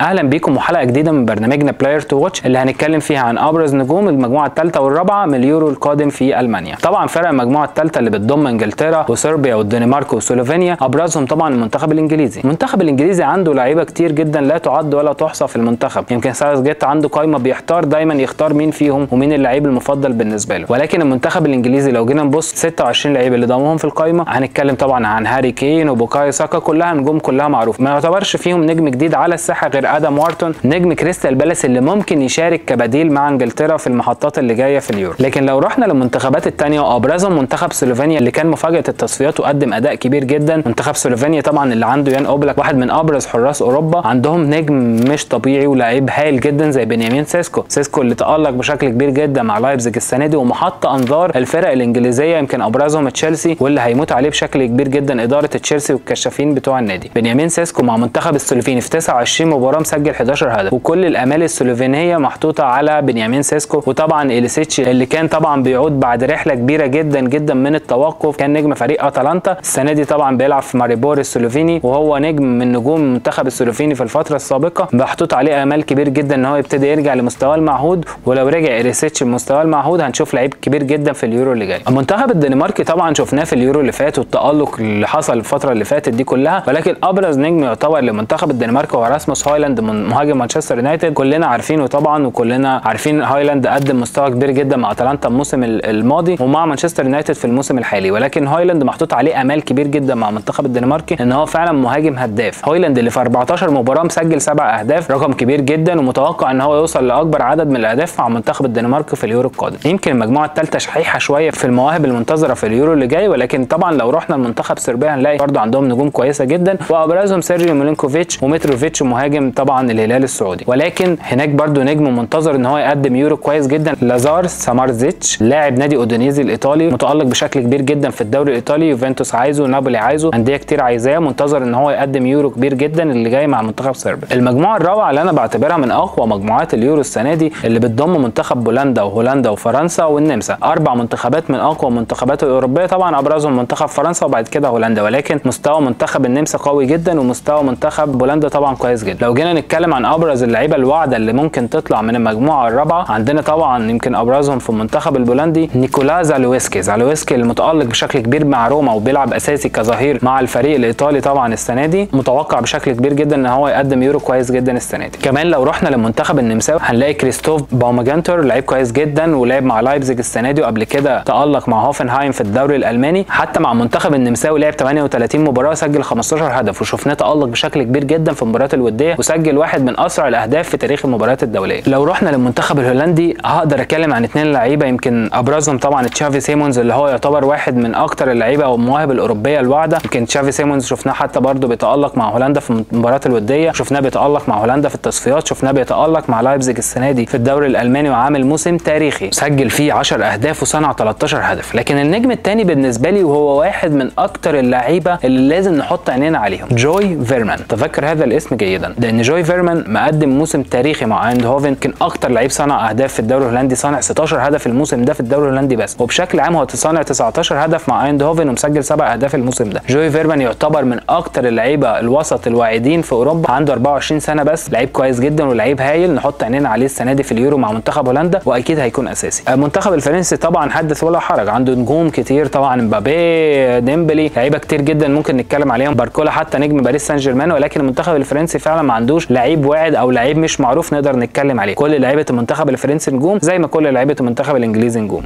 أهلا بيكم وحلقة جديدة من برنامجنا Player To Watch اللي هنتكلم فيها عن أبرز نجوم المجموعة الثالثة والرابعة من اليورو القادم في ألمانيا. طبعا فرق المجموعة الثالثة اللي بتضم إنجلترا وصربيا والدنمارك وسلوفينيا أبرزهم طبعا المنتخب الإنجليزي. المنتخب الإنجليزي عنده لعيبة كتير جدا لا تعد ولا تحصى في المنتخب. يمكن ساوث جيت عنده قائمه بيحتار دايما يختار مين فيهم ومين اللعيب المفضل بالنسبة له. ولكن المنتخب الإنجليزي لو جينا نبص 26 لعيب اللي ضمهم في القائمه هنتكلم طبعا عن هاري كين وبوكايو ساكا. كلها نجوم كلها معروفه ما يعتبرش فيهم نجم جديد على الساحة غير آدم وارتون نجم كريستال بالاس اللي ممكن يشارك كبديل مع إنجلترا في المحطات اللي جاية في اليورو لكن لو رحنا للمنتخبات الثانية وابرزهم منتخب سلوفينيا اللي كان مفاجأة التصفيات وقدم أداء كبير جدا. منتخب سلوفينيا طبعا اللي عنده يان أوبلاك واحد من أبرز حراس أوروبا. عندهم نجم مش طبيعي ولاعيب هايل جدا زي بنيامين سيسكو. سيسكو اللي تألق بشكل كبير جدا مع لايبزيج السنة دي ومحط أنظار الفرق الإنجليزية يمكن أبرزهم تشيلسي واللي هيموت عليه بشكل كبير جدا إدارة تشيلسي والكشافين بتوع النادي. بنيامين سيسكو مع منتخب السلوفيني في 29 مباراة مسجل 11 هدف. وكل الأمال السلوفينية محطوطة على بنيامين سيسكو. وطبعا إليتشيتش اللي كان طبعا بيعود بعد رحلة كبيرة جدا جدا من التوقف كان نجم فريق أتلانتا. السنة دي طبعا بيلعب في ماريبور السلوفيني وهو نجم من نجوم المنتخب السلوفيني في الفترة السابقة. محطوط عليه أمال كبير جدا إن هو يبتدي يرجع لمستواه المعهود. ولو رجع إليتشيتش لمستواه المعهود هنشوف لعيب كبير جدا في اليورو اللي جاي. المنتخب الدنماركي طبعا شفناه في اليورو اللي فات والتألق اللي حصل الفترة اللي فاتت دي كلها. ولكن أبرز نجم يعتبر لمنتخب الدنمارك هو راسموس هويلاند مهاجم مانشستر يونايتد. كلنا عارفينه طبعا وكلنا عارفين هويلاند قدم مستوى كبير جدا مع أتلانتا الموسم الماضي ومع مانشستر يونايتد في الموسم الحالي. ولكن هويلاند محطوط عليه آمال كبير جدا مع المنتخب الدنماركي إن هو فعلا مهاجم هداف. هويلاند اللي في 14 مباراة مسجل سبع أهداف رقم كبير جدا ومتوقع إن هو يوصل لأكبر عدد من الأهداف مع منتخب الدنمارك في اليورو القادم. يمكن المجموعة الثالثه شحيحة شوية في المواهب المنتظرة في اليورو اللي جاي ولكن طبعا لو رحنا لمنتخب صربيا هنلاقي برضه عندهم نجوم كويسة جدا وأبرزهم سيرجي ميلينكوفيتش ومتروفيتش مهاجم طبعا الهلال السعودي. ولكن هناك برضه نجم منتظر إن هو يقدم يورو كويس جدا. لازار سامارزيتش لاعب نادي أودينيزي الإيطالي متألق بشكل كبير جدا في الدوري الإيطالي. يوفنتوس عايزه نابولي عايزه أندية كتير عايزاه. منتظر إن هو يقدم يورو كبير جدا اللي جاي مع منتخب صربيا المجموعة الرابعه اللي أنا بعتبرها من أقوى مجموعات اليورو السنة دي اللي بتضم منتخب بولندا وهولندا وفرنسا والنمسا. أربع منتخبات من أقوى المنتخبات الأوروبية. طبعا أبرزهم منتخب فرنسا وبعد كده هولندا. ولكن مستوى منتخب النمسا قوي جدا ومستوى منتخب بولندا طبعا كويس جدا. لو جينا نتكلم عن أبرز اللعيبة الواعدة اللي ممكن تطلع من المجموعة الرابعة. عندنا طبعا يمكن أبرزهم في المنتخب البولندي نيكولا زالويسكي. زالويسكي المتألق بشكل كبير مع روما وبيلعب أساسي كظهير مع الفريق الإيطالي طبعا السنة دي. متوقع بشكل كبير جدا إن هو يقدم يورو كويس جدا السنة دي. كمان لو رحنا للمنتخب النمساوي هنلاقي كريستوف باومجارتنر لعيب كويس جدا ولعب مع لايبزيج السنة دي. وقبل كده تألق مع هوفنهايم في الدوري الألماني. حتى مع منتخب النمساوي لعب 38 مباراة سجل 15 هدف. وشفناه تألق بشكل كبير جدا في المباريات الودية واحد من أسرع الأهداف في تاريخ المباريات الدولية. لو رحنا للمنتخب الهولندي هقدر أتكلم عن اثنين لعيبة يمكن أبرزهم طبعا تشافي سيمونز اللي هو يعتبر واحد من أكتر اللعيبة أو المواهب الأوروبية الواعدة. يمكن تشافي سيمونز شفناه حتى برضه بيتألق مع هولندا في المباريات الودية شفناه بيتألق مع هولندا في التصفيات شفناه بيتألق مع لايبزيج السنة دي في الدوري الألماني وعامل موسم تاريخي. سجل فيه 10 أهداف وصنع 13 هدف. لكن النجم الثاني بالنسبة لي وهو واحد من أكتر اللعيبة اللي لازم نحط عينينا عليهم جوي فيرمان. تذكر هذا الاسم جيدا. لأن جوي فيرمان مقدم موسم تاريخي مع ايندهوفن يمكن أكتر لعيب صنع أهداف في الدوري الهولندي صنع 16 هدف الموسم ده في الدوري الهولندي بس. وبشكل عام هو صانع 19 هدف مع ايندهوفن ومسجل سبع أهداف الموسم ده. جوي فيرمان يعتبر من أكتر اللعيبة الوسط الواعدين في أوروبا. عنده 24 سنة بس. لعيب كويس جدا ولعيب هايل. نحط عينينا عليه السنة دي في اليورو مع منتخب هولندا وأكيد هيكون أساسي. المنتخب الفرنسي طبعا حدث ولا حرج. عنده نجوم كتير طبعا. مبابي ديمبلي لعيبة كتير جدا ممكن نتكلم عليهم. باركولا حتى نجم باريس سان جيرمان ولكن المنتخب الفرنسي فعلا ما عندوش لعيب واعد أو لعيب مش معروف نقدر نتكلم عليه. كل لعيبة المنتخب الفرنسي نجوم زي ما كل لعيبة المنتخب الانجليزي نجوم.